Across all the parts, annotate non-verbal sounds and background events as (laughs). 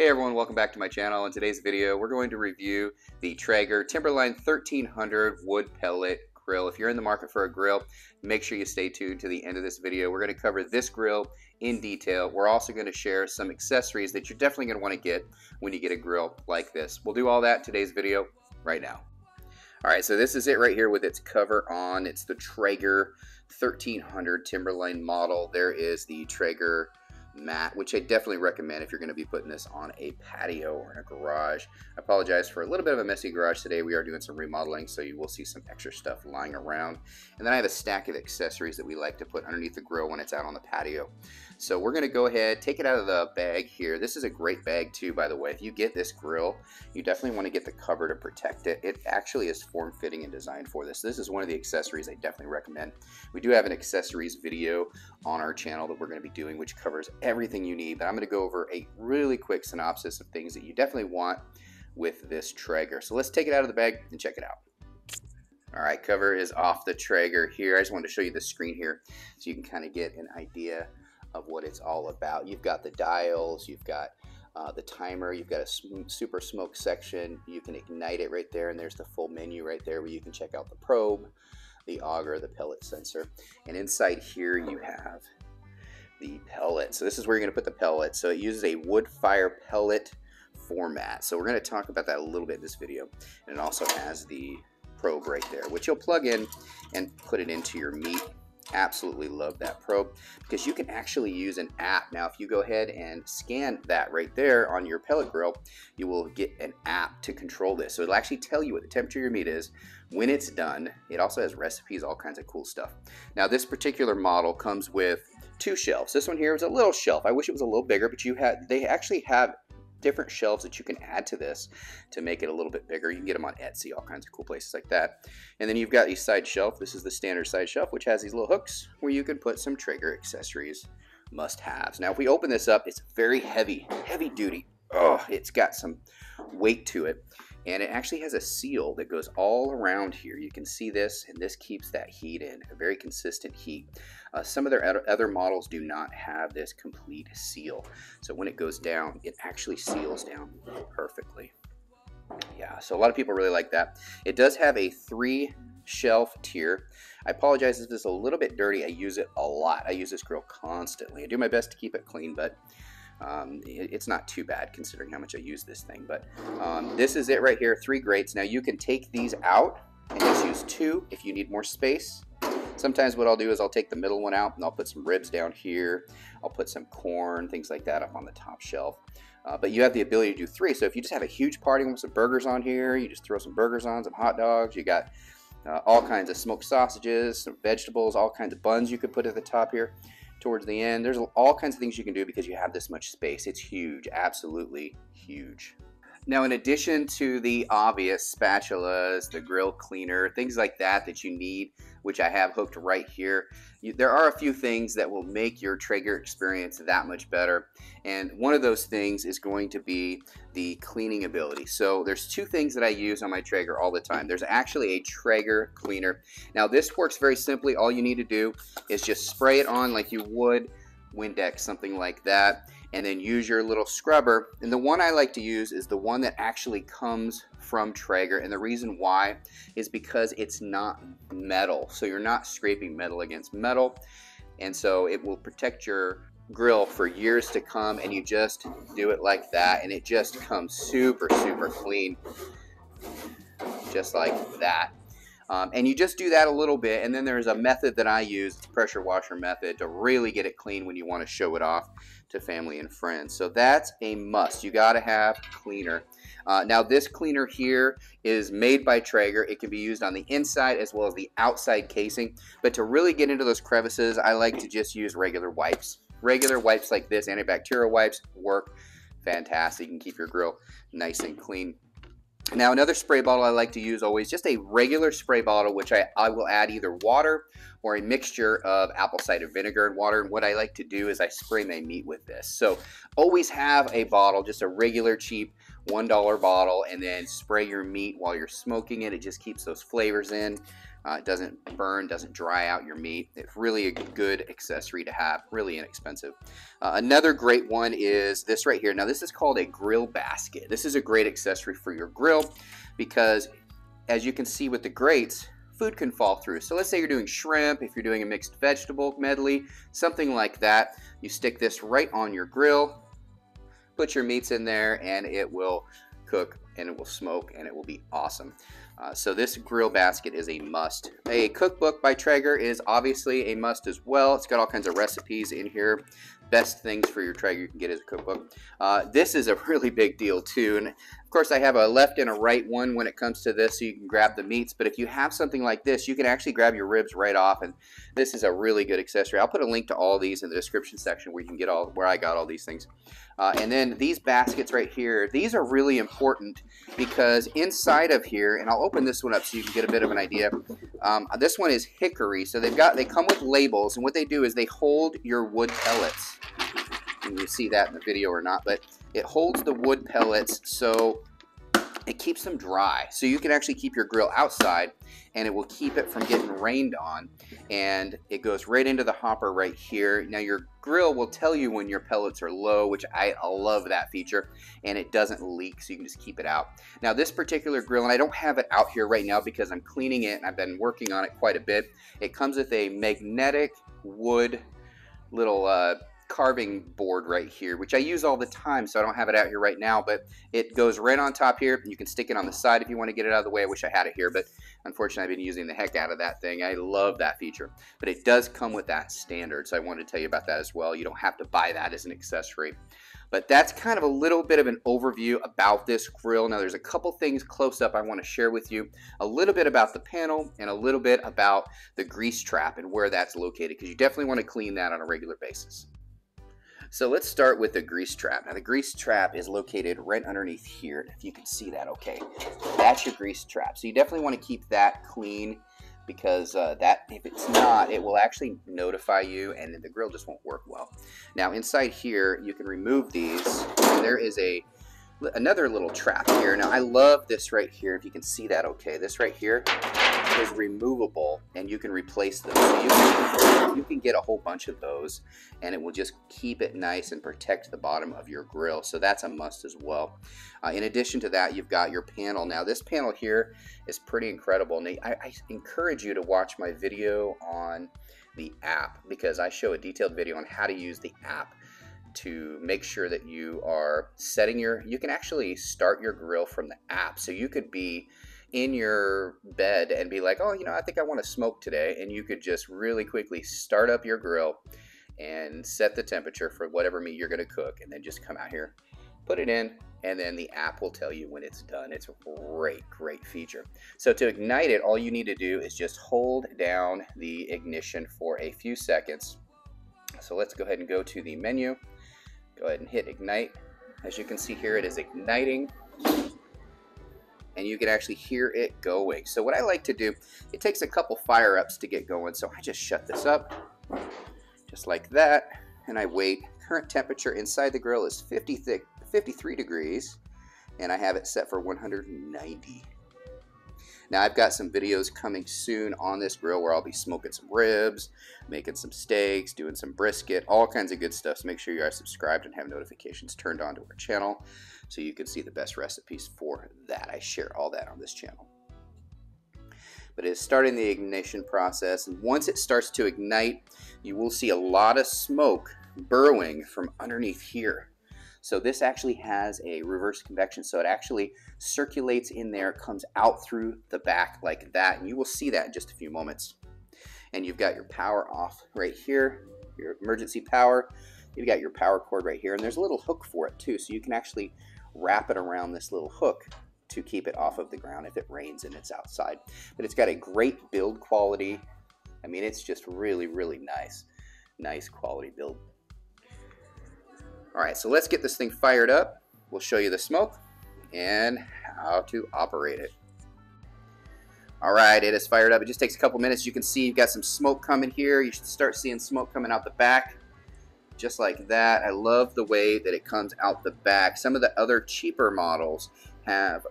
Hey everyone, welcome back to my channel. In today's video, we're going to review the Traeger Timberline 1300 wood pellet grill. If you're in the market for a grill, make sure you stay tuned to the end of this video. We're going to cover this grill in detail. We're also going to share some accessories that you're definitely going to want to get when you get a grill like this. We'll do all that in today's video right now. All right, so this is it right here with its cover on. It's the Traeger 1300 Timberline model. There is the Traeger mat, which I definitely recommend if you're going to be putting this on a patio or in a garage. I apologize for a little bit of a messy garage today. We are doing some remodeling, so you will see some extra stuff lying around. And then I have a stack of accessories that we like to put underneath the grill when it's out on the patio. So we're going to go ahead, take it out of the bag here. This is a great bag too, by the way. If you get this grill, you definitely want to get the cover to protect it. It actually is form-fitting and designed for this. This is one of the accessories I definitely recommend. We do have an accessories video on our channel that we're going to be doing, which covers everything you need. But I'm going to go over a really quick synopsis of things that you definitely want with this Traeger. So let's take it out of the bag and check it out. All right, cover is off the Traeger here. I just wanted to show you the screen here so you can kind of get an idea of what it's all about. You've got the dials, you've got uh, the timer, you've got a sm super smoke section, you can ignite it right there, and there's the full menu right there where you can check out the probe, the auger, the pellet sensor, and inside here you have the pellet. So this is where you're going to put the pellet. So it uses a wood fire pellet format. So we're going to talk about that a little bit in this video. And it also has the probe right there, which you'll plug in and put it into your meat absolutely love that probe because you can actually use an app. Now, if you go ahead and scan that right there on your pellet grill, you will get an app to control this. So it'll actually tell you what the temperature of your meat is when it's done. It also has recipes, all kinds of cool stuff. Now, this particular model comes with two shelves. This one here is a little shelf. I wish it was a little bigger, but you had they actually have different shelves that you can add to this to make it a little bit bigger. You can get them on Etsy, all kinds of cool places like that. And then you've got a side shelf. This is the standard side shelf, which has these little hooks where you can put some Traeger accessories must-haves. Now, if we open this up, it's very heavy, heavy duty. Oh, it's got some weight to it and it actually has a seal that goes all around here. You can see this, and this keeps that heat in, a very consistent heat. Uh, some of their other models do not have this complete seal, so when it goes down, it actually seals down perfectly. Yeah, so a lot of people really like that. It does have a three shelf tier. I apologize if this is a little bit dirty. I use it a lot. I use this grill constantly. I do my best to keep it clean, but um, it's not too bad considering how much I use this thing. But um, this is it right here, three grates. Now you can take these out and just use two if you need more space. Sometimes what I'll do is I'll take the middle one out and I'll put some ribs down here. I'll put some corn, things like that up on the top shelf. Uh, but you have the ability to do three. So if you just have a huge party with some burgers on here, you just throw some burgers on, some hot dogs. You got uh, all kinds of smoked sausages, some vegetables, all kinds of buns you could put at the top here towards the end. There's all kinds of things you can do because you have this much space. It's huge, absolutely huge. Now, in addition to the obvious spatulas, the grill cleaner, things like that that you need, which I have hooked right here, you, there are a few things that will make your Traeger experience that much better. And one of those things is going to be the cleaning ability. So there's two things that I use on my Traeger all the time. There's actually a Traeger cleaner. Now this works very simply. All you need to do is just spray it on like you would Windex, something like that and then use your little scrubber. And the one I like to use is the one that actually comes from Traeger. And the reason why is because it's not metal. So you're not scraping metal against metal. And so it will protect your grill for years to come and you just do it like that and it just comes super super clean just like that um, and you just do that a little bit, and then there's a method that I use, it's pressure washer method, to really get it clean when you want to show it off to family and friends. So that's a must. You got to have cleaner. Uh, now this cleaner here is made by Traeger. It can be used on the inside as well as the outside casing. But to really get into those crevices, I like to just use regular wipes. Regular wipes like this, antibacterial wipes, work fantastic. You can keep your grill nice and clean. Now another spray bottle I like to use always, just a regular spray bottle, which I, I will add either water or a mixture of apple cider vinegar and water. And what I like to do is I spray my meat with this. So always have a bottle, just a regular cheap $1 bottle, and then spray your meat while you're smoking it. It just keeps those flavors in. Uh, it doesn't burn, doesn't dry out your meat. It's really a good accessory to have, really inexpensive. Uh, another great one is this right here. Now this is called a grill basket. This is a great accessory for your grill because as you can see with the grates, food can fall through. So let's say you're doing shrimp, if you're doing a mixed vegetable medley, something like that. You stick this right on your grill, put your meats in there, and it will cook and it will smoke and it will be awesome. Uh, so this grill basket is a must. A cookbook by Traeger is obviously a must as well. It's got all kinds of recipes in here best things for your Traeger you can get as a cookbook. Uh, this is a (laughs) really big deal too. And of course I have a left and a right one when it comes to this so you can grab the meats. But if you have something like this, you can actually grab your ribs right off. And this is a really good accessory. I'll put a link to all these in the description section where you can get all where I got all these things. Uh, and then these baskets right here, these are really important because inside of here, and I'll open this one up so you can get a bit of an idea. Um, this one is hickory, so they've got they come with labels, and what they do is they hold your wood pellets you see that in the video or not, but it holds the wood pellets so it keeps them dry. So you can actually keep your grill outside and it will keep it from getting rained on. And it goes right into the hopper right here. Now your grill will tell you when your pellets are low, which I love that feature, and it doesn't leak so you can just keep it out. Now this particular grill, and I don't have it out here right now because I'm cleaning it and I've been working on it quite a bit. It comes with a magnetic wood little uh, carving board right here, which I use all the time, so I don't have it out here right now, but it goes right on top here. And you can stick it on the side if you want to get it out of the way. I wish I had it here, but unfortunately I've been using the heck out of that thing. I love that feature, but it does come with that standard, so I wanted to tell you about that as well. You don't have to buy that as an accessory. But that's kind of a little bit of an overview about this grill. Now there's a couple things close up I want to share with you. A little bit about the panel and a little bit about the grease trap and where that's located because you definitely want to clean that on a regular basis. So let's start with the grease trap. Now the grease trap is located right underneath here. If you can see that okay. That's your grease trap. So you definitely want to keep that clean because uh, that if it's not, it will actually notify you and the grill just won't work well. Now inside here, you can remove these. There is a another little trap here. Now I love this right here. If you can see that okay. This right here is removable and you can replace them. So you can, you can get a whole bunch of those and it will just keep it nice and protect the bottom of your grill. So that's a must as well. Uh, in addition to that, you've got your panel. Now this panel here is pretty incredible. And I, I encourage you to watch my video on the app because I show a detailed video on how to use the app to make sure that you are setting your you can actually start your grill from the app so you could be in your bed and be like, oh, you know, I think I want to smoke today. And you could just really quickly start up your grill and set the temperature for whatever meat you're going to cook. And then just come out here, put it in, and then the app will tell you when it's done. It's a great, great feature. So to ignite it, all you need to do is just hold down the ignition for a few seconds. So let's go ahead and go to the menu. Go ahead and hit ignite. As you can see here, it is igniting and you can actually hear it going. So what I like to do, it takes a couple fire ups to get going. So I just shut this up just like that and I wait. Current temperature inside the grill is 50 thick, 53 degrees and I have it set for 190. Now I've got some videos coming soon on this grill where I'll be smoking some ribs, making some steaks, doing some brisket, all kinds of good stuff. So make sure you are subscribed and have notifications turned on to our channel so you can see the best recipes for that. I share all that on this channel. But it's starting the ignition process and once it starts to ignite, you will see a lot of smoke burrowing from underneath here. So this actually has a reverse convection, so it actually circulates in there, comes out through the back like that, and you will see that in just a few moments. And you've got your power off right here, your emergency power. You've got your power cord right here, and there's a little hook for it too, so you can actually wrap it around this little hook to keep it off of the ground if it rains and it's outside. But it's got a great build quality. I mean, it's just really, really nice. Nice quality build. All right, so let's get this thing fired up. We'll show you the smoke and how to operate it. All right, it is fired up. It just takes a couple minutes. You can see you've got some smoke coming here. You should start seeing smoke coming out the back, just like that. I love the way that it comes out the back. Some of the other cheaper models have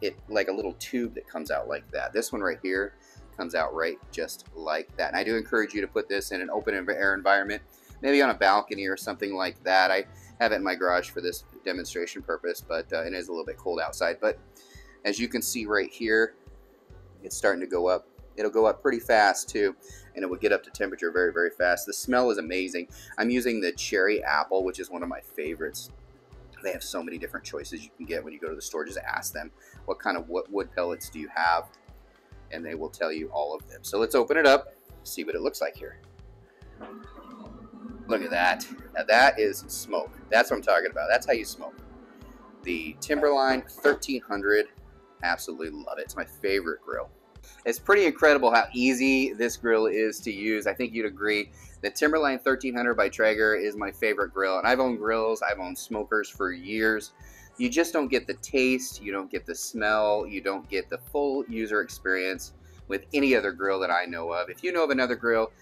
it like a little tube that comes out like that. This one right here comes out right just like that. And I do encourage you to put this in an open air environment, maybe on a balcony or something like that. I have it in my garage for this demonstration purpose, but uh, it is a little bit cold outside. But as you can see right here, it's starting to go up. It'll go up pretty fast too, and it will get up to temperature very, very fast. The smell is amazing. I'm using the cherry apple, which is one of my favorites. They have so many different choices you can get when you go to the store. Just ask them, what kind of what wood pellets do you have? And they will tell you all of them. So let's open it up, see what it looks like here. Look at that. Now that is smoke. That's what I'm talking about. That's how you smoke. The Timberline 1300, absolutely love it. It's my favorite grill. It's pretty incredible how easy this grill is to use. I think you'd agree. The Timberline 1300 by Traeger is my favorite grill. And I've owned grills, I've owned smokers for years. You just don't get the taste, you don't get the smell, you don't get the full user experience with any other grill that I know of. If you know of another grill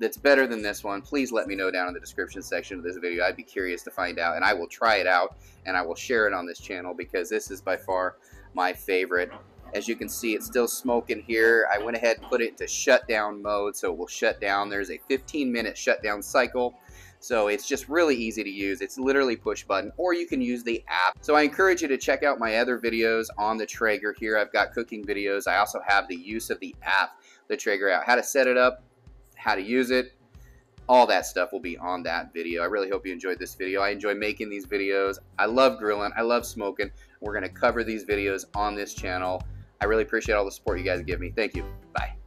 that's better than this one, please let me know down in the description section of this video. I'd be curious to find out, and I will try it out, and I will share it on this channel because this is by far my favorite. As you can see, it's still smoking here. I went ahead and put it into shutdown mode, so it will shut down. There's a 15 minute shutdown cycle. So it's just really easy to use. It's literally push button, or you can use the app. So I encourage you to check out my other videos on the Traeger here. I've got cooking videos. I also have the use of the app, the Traeger app, how to set it up, how to use it, all that stuff will be on that video. I really hope you enjoyed this video. I enjoy making these videos. I love grilling. I love smoking. We're going to cover these videos on this channel. I really appreciate all the support you guys give me. Thank you. Bye.